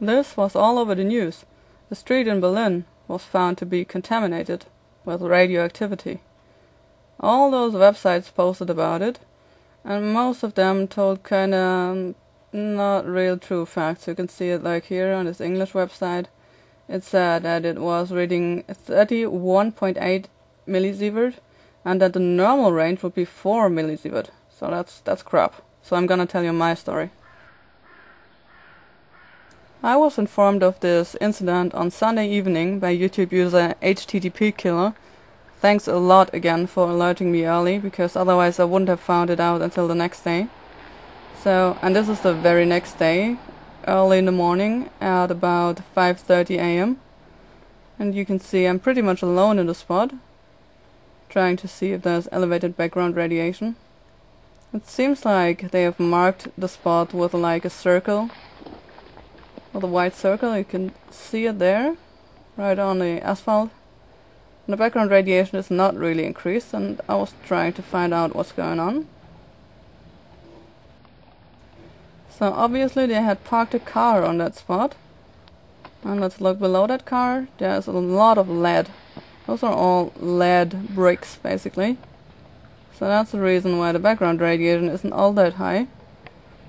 This was all over the news. The street in Berlin was found to be contaminated with radioactivity. All those websites posted about it, and most of them told kinda um, not real true facts. You can see it like here on this English website. It said that it was reading 31.8 millisievert and that the normal range would be 4 millisievert. So that's that's crap. So I'm gonna tell you my story. I was informed of this incident on Sunday evening by YouTube user HTTP Killer. Thanks a lot again for alerting me early because otherwise I wouldn't have found it out until the next day. So, and this is the very next day, early in the morning at about 5:30 a.m. And you can see I'm pretty much alone in the spot, trying to see if there's elevated background radiation. It seems like they have marked the spot with like a circle with a white circle. You can see it there, right on the asphalt. And the background radiation is not really increased, and I was trying to find out what's going on. So obviously they had parked a car on that spot. And let's look below that car. There's a lot of lead. Those are all lead bricks, basically. So that's the reason why the background radiation isn't all that high.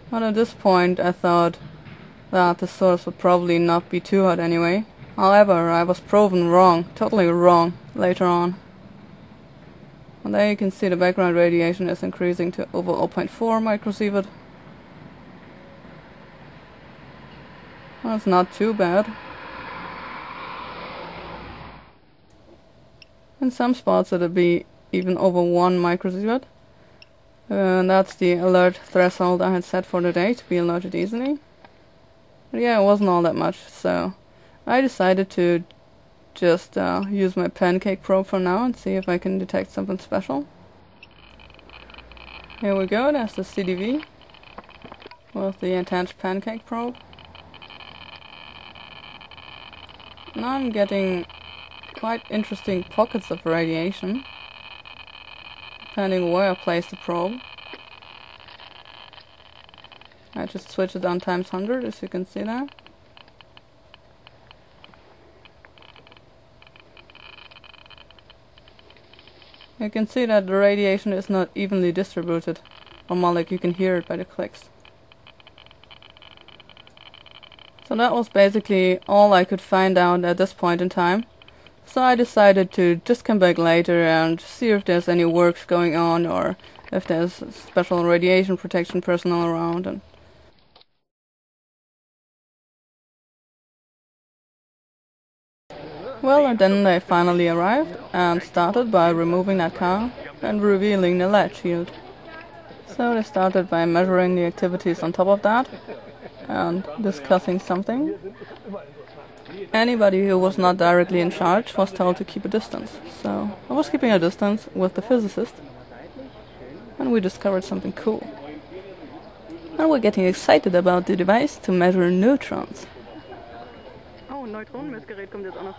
But at this point I thought that the source would probably not be too hot anyway. However, I was proven wrong, totally wrong, later on. And there you can see the background radiation is increasing to over 0.4 microsievert. That's not too bad. In some spots it'll be even over 1 microsievert. And that's the alert threshold I had set for the day to be alerted easily. But yeah, it wasn't all that much, so I decided to just uh, use my pancake probe for now and see if I can detect something special. Here we go, that's the CDV with the attached pancake probe. Now I'm getting quite interesting pockets of radiation, depending where I place the probe. I just switch it on times 100 as you can see there. You can see that the radiation is not evenly distributed, or more like you can hear it by the clicks. So that was basically all I could find out at this point in time. So I decided to just come back later and see if there's any works going on or if there's special radiation protection personnel around and Well, and then they finally arrived and started by removing that car and revealing the lead shield. So they started by measuring the activities on top of that and discussing something. Anybody who was not directly in charge was told to keep a distance. So I was keeping a distance with the physicist, and we discovered something cool. And we're getting excited about the device to measure neutrons. Neutronenmessgerät kommt jetzt auch noch.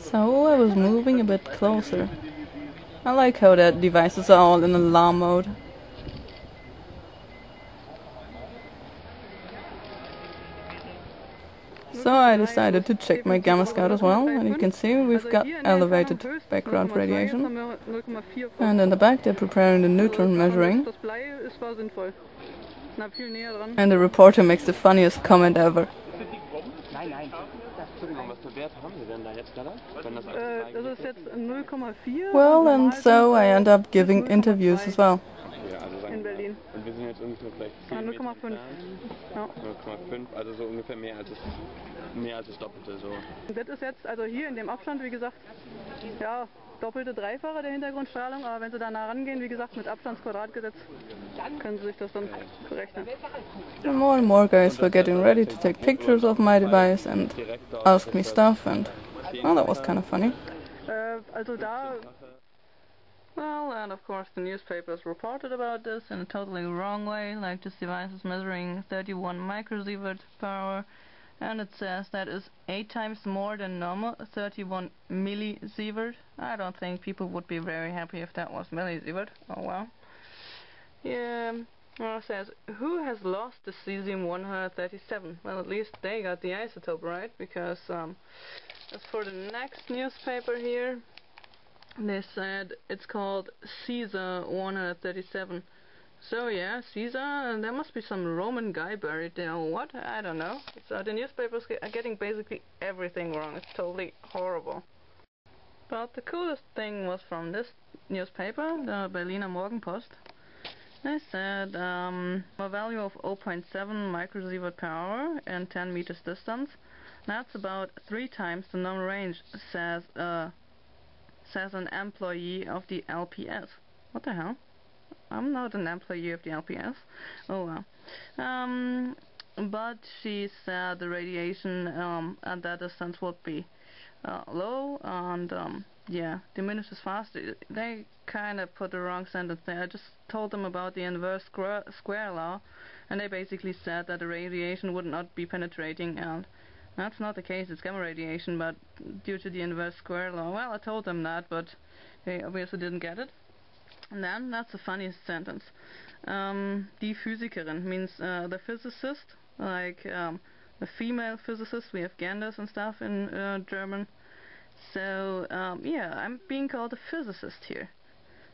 So I was moving a bit closer. I like how that devices are all in alarm mode. So I decided to check my Gamma Scout as well, and you can see we've got elevated background radiation. And in the back they're preparing the neutron measuring. And the reporter makes the funniest comment ever. Well, and so I end up giving interviews as well. In Berlin. Und wir sind jetzt ungefähr vielleicht 10 Ah, 0,5. Meter Ja. entfernt. 0,5, also so ungefähr mehr als das, mehr als das Doppelte. So. Und das ist jetzt, also hier in dem Abstand, wie gesagt, ja, doppelte, dreifache der Hintergrundstrahlung, aber wenn Sie da nah rangehen, wie gesagt, mit Abstandsquadratgesetz, können Sie sich das dann berechnen. More and more guys were getting ready to take pictures of my device and ask me stuff, and well, that was kind of funny. Äh, also da, Well, and of course the newspapers reported about this in a totally wrong way, like this device is measuring 31 microsievert hour, and it says that is 8 times more than normal, 31 millisievert. I don't think people would be very happy if that was millisievert. Oh well. Yeah, Well, it says, who has lost the cesium-137? Well, at least they got the isotope right, because um, as for the next newspaper here, they said it's called Caesar-137. So yeah, Caesar, there must be some Roman guy buried there, or what? I don't know. So the newspapers are getting basically everything wrong. It's totally horrible. But the coolest thing was from this newspaper, the Berliner Morgenpost. They said um, a value of 0.7 microsievert per hour and 10 meters distance. That's about three times the normal range, says uh, says an employee of the LPS. What the hell? I'm not an employee of the LPS. Oh well. Um, but she said the radiation um, at that distance would be uh, low and um, yeah, diminishes fast. They kind of put the wrong sentence there. I just told them about the inverse square, square law, and they basically said that the radiation would not be penetrating, and that's not the case. It's gamma radiation, but due to the inverse square law. Well, I told them that, but they obviously didn't get it. And then, that's the funniest sentence. Um, die Physikerin means uh, the physicist, like um, the female physicist. We have genders and stuff in uh, German. So, um, yeah, I'm being called a physicist here.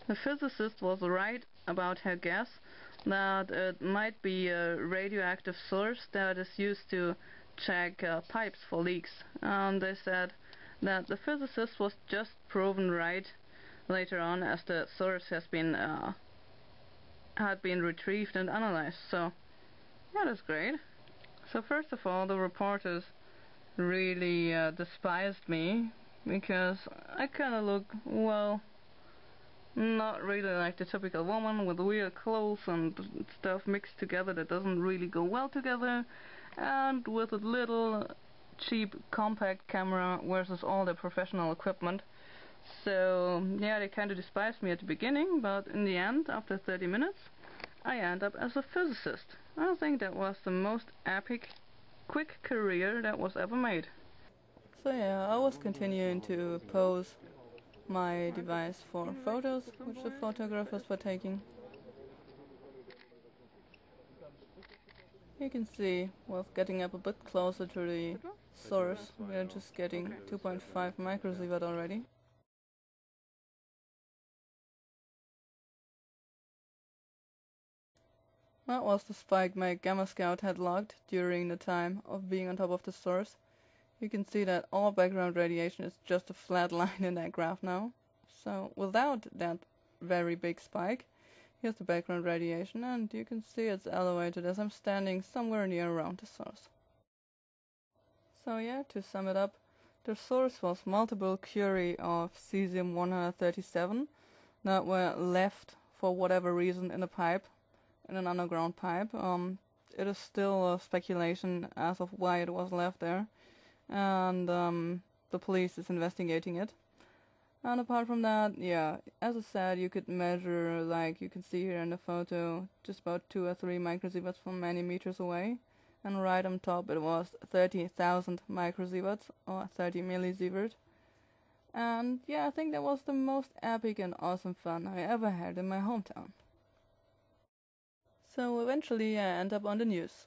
The physicist was right about her guess that it might be a radioactive source that is used to check uh, pipes for leaks. And they said that the physicist was just proven right later on as the source has been uh, had been retrieved and analyzed. So, yeah, that's great. So first of all, the reporters really uh, despised me because I kind of look, well, not really like the typical woman with weird clothes and stuff mixed together that doesn't really go well together and with a little cheap compact camera versus all the professional equipment. So yeah, they kind of despised me at the beginning, but in the end, after 30 minutes, I end up as a physicist. I think that was the most epic, quick career that was ever made. So yeah, I was continuing to pose my device for photos which the photographers were taking. You can see, with getting up a bit closer to the source, we are just getting 2.5 microsievert already. That was the spike my Gamma Scout had logged during the time of being on top of the source. You can see that all background radiation is just a flat line in that graph now. So without that very big spike, here's the background radiation and you can see it's elevated as I'm standing somewhere near around the source. So yeah, to sum it up, the source was multiple curie of cesium-137 that were left for whatever reason in a pipe, in an underground pipe. Um, it is still a speculation as of why it was left there and um, the police is investigating it. And apart from that, yeah, as I said, you could measure, like you can see here in the photo, just about 2 or 3 microsieverts from many meters away. And right on top it was 30,000 microsieverts, or 30 millisievert. And yeah, I think that was the most epic and awesome fun I ever had in my hometown. So eventually I end up on the news.